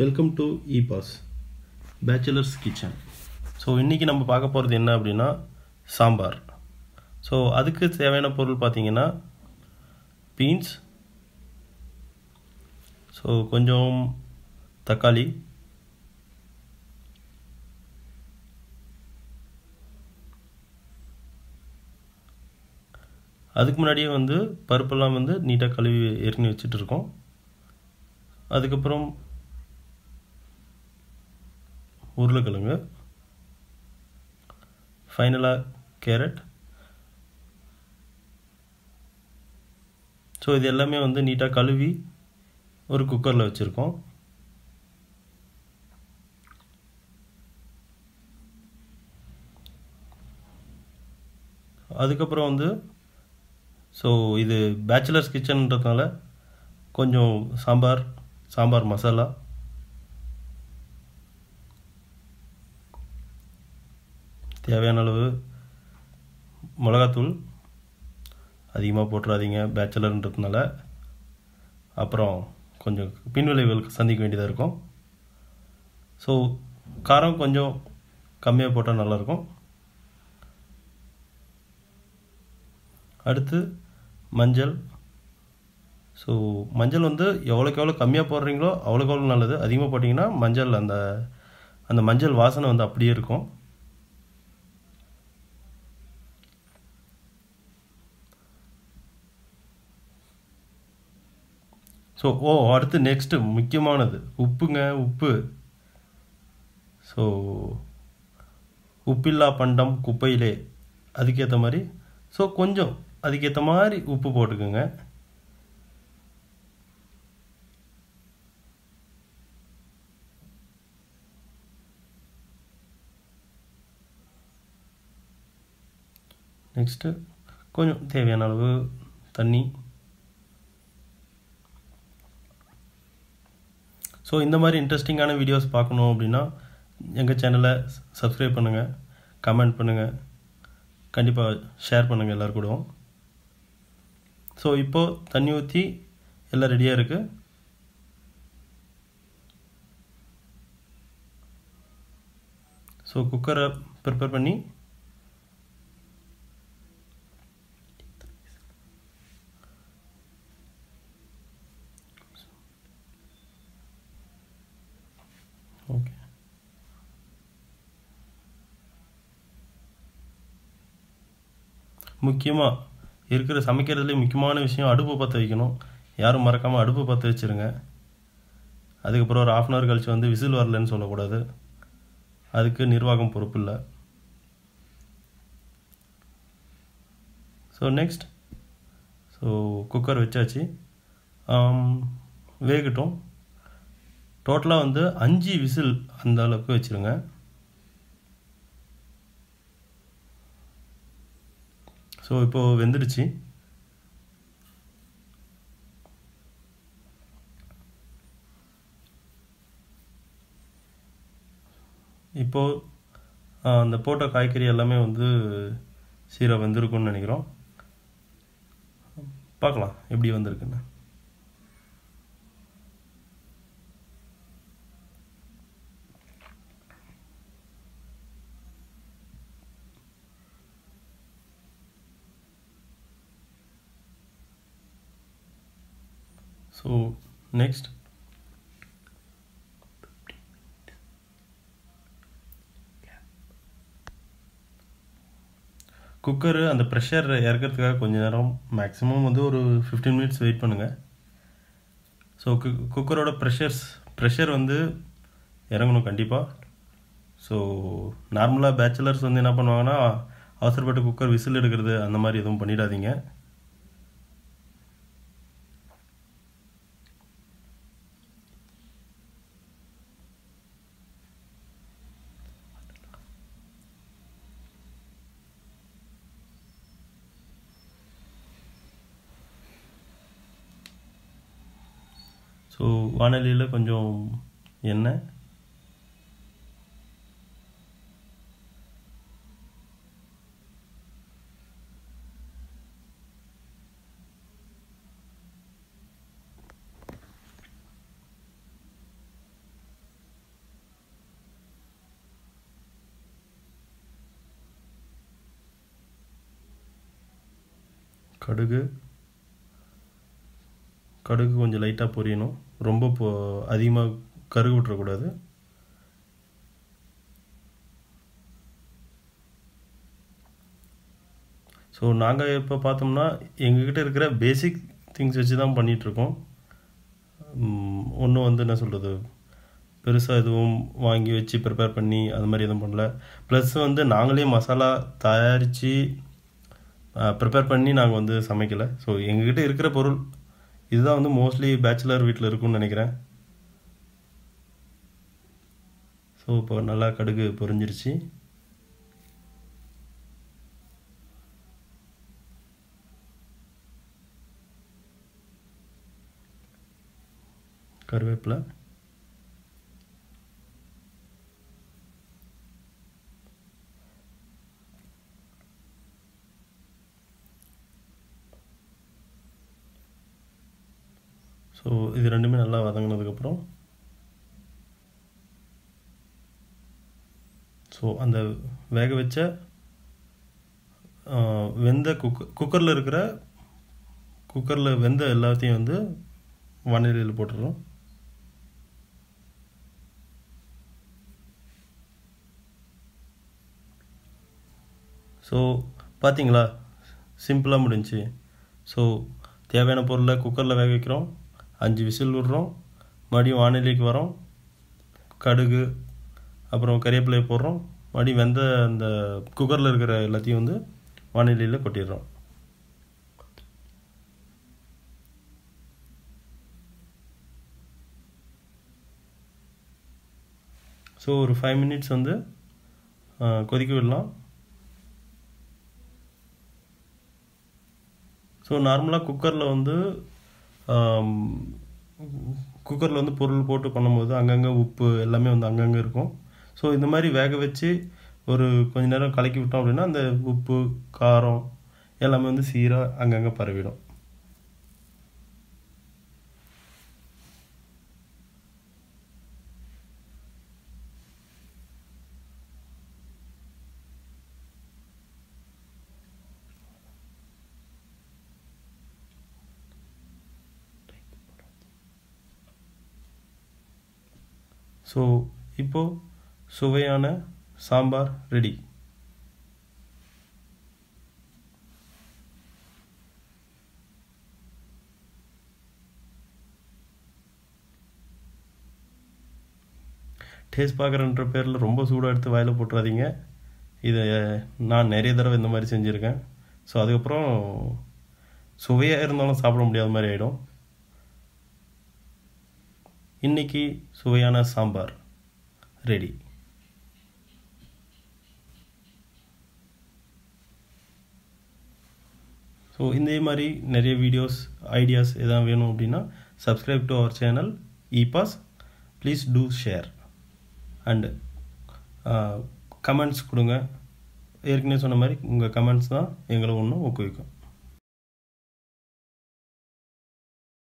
Welcome to e pass bachelors kitchen so இன்றைக்கி நம்ம பார்க்க போகிறது என்ன அப்படின்னா சாம்பார். ஸோ அதுக்கு தேவையான பொருள் பார்த்தீங்கன்னா பீன்ஸ் ஸோ கொஞ்சம் தக்காளி. அதுக்கு முன்னாடியே வந்து பருப்பெல்லாம் வந்து நீட்டாக கழுவி எறிஞ்சி வச்சுட்டு இருக்கோம். அதுக்கப்புறம் உருளைக்கிழங்கு. ஃபைனலாக கேரட் ஸோ இது எல்லாமே வந்து நீட்டாக கழுவி ஒரு குக்கரில் வச்சுருக்கோம். அதுக்கப்புறம் வந்து ஸோ இது பேச்சுலர்ஸ் கிச்சன்ன்றதுனால கொஞ்சம் சாம்பார் சாம்பார் மசாலா தேவையான அளவு மிளகாத்தூள் அதிகமாக போட்டுறாதீங்க பேச்சுலர்ன்றதுனால அப்புறம் கொஞ்சம் பின்விளைவுகள் சந்திக்க வேண்டியதாக இருக்கும். ஸோ காரம் கொஞ்சம் கம்மியாக போட்டால் நல்லாயிருக்கும். அடுத்து மஞ்சள். ஸோ மஞ்சள் வந்து எவ்வளோக்கு எவ்வளோ கம்மியாக போடுறீங்களோ அவ்வளோக்கு எவ்வளோ நல்லது. அதிகமாக போட்டிங்கன்னா மஞ்சள் அந்த அந்த மஞ்சள் வாசனை வந்து அப்படியே இருக்கும். ஸோ ஓ அடுத்து நெக்ஸ்ட்டு முக்கியமானது. உப்புங்க உப்பு. ஸோ உப்பில்லா பண்டம் குப்பையிலே. அதுக்கேற்ற மாதிரி. ஸோ கொஞ்சம் அதுக்கேற்ற மாதிரி உப்பு போட்டுக்கோங்க. நெக்ஸ்ட்டு கொஞ்சம் தேவையான அளவு தண்ணி. ஸோ இந்த மாதிரி இன்ட்ரெஸ்டிங்கான வீடியோஸ் பார்க்கணும் அப்படின்னா எங்கள் சேனலை சப்ஸ்கிரைப் பண்ணுங்கள் கமெண்ட் பண்ணுங்கள் கண்டிப்பாக ஷேர் பண்ணுங்கள் எல்லோரு கூடவும். ஸோ இப்போது தண்ணி ஊற்றி எல்லாம் ரெடியாக இருக்குது ஸோ குக்கரை ப்ரிப்பேர் பண்ணி ஓகே முக்கியமாக இருக்கிற சமைக்கிறதுலேயே முக்கியமான விஷயம் அடுப்பு பற்ற வைக்கணும். யாரும் மறக்காமல் அடுப்பு பற்ற வச்சுருங்க. அதுக்கப்புறம் ஒரு ஆஃப் அன் ஹவர் கழிச்சு வந்து விசில் வரலன்னு சொல்லக்கூடாது. அதுக்கு நிர்வாகம் பொறுப்பு இல்லை. ஸோ நெக்ஸ்ட் ஸோ குக்கர் வச்சாச்சு. வேகட்டும். டோட்டலாக வந்து அஞ்சு விசில் அந்த அளவுக்கு வச்சுருங்க. ஸோ இப்போது வெந்துடுச்சு. இப்போது அந்த போட்ட காய்கறி எல்லாமே வந்து சீராக வெந்திருக்குன்னு நினைக்கிறோம். பார்க்கலாம் எப்படி வந்திருக்குன்னு. ஸோ நெக்ஸ்ட் குக்கரு அந்த ப்ரெஷர் இறக்கிறதுக்காக கொஞ்ச நேரம் மேக்ஸிமம் வந்து ஒரு ஃபிஃப்டீன் மினிட்ஸ் வெயிட் பண்ணுங்கள் ஸோ கு குக்கரோட ப்ரெஷர்ஸ் ப்ரெஷர் வந்து இறங்கணும் கண்டிப்பாக ஸோ நார்மலாக பேச்சுலர்ஸ் வந்து என்ன பண்ணுவாங்கன்னா அவசரப்பட்டு குக்கர் விசில் எடுக்கிறது அந்த மாதிரி எதுவும் பண்ணிடாதீங்க. ஸோ வானொலியில் கொஞ்சம் என்ன? கடுகு. கடுகு கொஞ்சம் லைட்டாக பொரியணும். ரொம்ப பொ அதிகமாக கருகு விட்டுறக்கூடாது. ஸோ நாங்கள் இப்போ பார்த்தோம்னா எங்ககிட்ட இருக்கிற பேசிக் திங்ஸ் வச்சு தான் பண்ணிகிட்ருக்கோம் ஒன்றும் வந்து என்ன சொல்கிறது பெருசாக எதுவும் வாங்கி வச்சு ப்ரிப்பேர் பண்ணி அது மாதிரி எதுவும் பண்ணல. ப்ளஸ் வந்து நாங்களே மசாலா தயாரித்து ப்ரிப்பேர் பண்ணி நாங்கள் வந்து சமைக்கலை. ஸோ எங்ககிட்ட இருக்கிற பொருள் இதுதான் வந்து மோஸ்ட்லி பேச்சுலர் வீட்டில் இருக்கும்னு நினைக்கிறேன். ஸோ இப்போ நல்லா கடுகு பொரிஞ்சிருச்சு. கருவேப்பிலை ஸோ இது ரெண்டுமே நல்லா வதங்கினதுக்கப்புறம் ஸோ அந்த வேக வச்ச வெந்த குக்கர் குக்கரில் இருக்கிற குக்கரில் வெந்த எல்லாத்தையும் வந்து வானிலையில் போட்டுடுறோம் ஸோ பார்த்தீங்களா சிம்பிளாக முடிஞ்சு. ஸோ தேவையான பொருளை குக்கரில் வேக வைக்கிறோம். அஞ்சு விசில் விடுறோம். மறுபடியும் வானிலைக்கு வரோம். கடுகு அப்புறம் கறிவேப்பிலையை போடுறோம். மறுபடியும் வெந்த அந்த குக்கரில் இருக்கிற எல்லாத்தையும் வந்து வானிலையில் கொட்டிடுறோம். ஸோ ஒரு ஃபைவ் மினிட்ஸ் வந்து கொதிக்க விடலாம். ஸோ நார்மலாக குக்கரில் வந்து குக்கரில் வந்து பொருள் போட்டு பண்ணும்போது அங்கங்கே உப்பு எல்லாமே வந்து அங்கங்கே இருக்கும். ஸோ இந்த மாதிரி வேக வச்சு ஒரு கொஞ்ச நேரம் கலக்கி விட்டோம் அப்படின்னா அந்த உப்பு காரம் எல்லாமே வந்து சீராக அங்கங்கே பரவிடும். ஸோ இப்போது சுவையான சாம்பார் ரெடி. டேஸ்ட் பார்க்குறன்ற பேரில் ரொம்ப சூடாக எடுத்து வாயில் போட்டுறாதீங்க. இதை நான் நிறைய தடவை இந்த மாதிரி செஞ்சுருக்கேன். ஸோ அதுக்கப்புறம் சுவையாக இருந்தாலும் சாப்பிட முடியாத மாதிரி ஆகிடும் இன்னைக்கு சுவையான சாம்பார் ரெடி. ஸோ இதே மாதிரி நிறைய வீடியோஸ் ஐடியாஸ் எதாவது வேணும் அப்படின்னா subscribe to our channel e pass please do share and comments கொடுங்க. ஏற்கனவே சொன்ன மாதிரி உங்கள் கமெண்ட்ஸ் தான் எங்களை ஒன்றும் ஊக்குவிக்கும்.